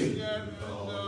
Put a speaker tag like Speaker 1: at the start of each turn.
Speaker 1: you.